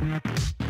we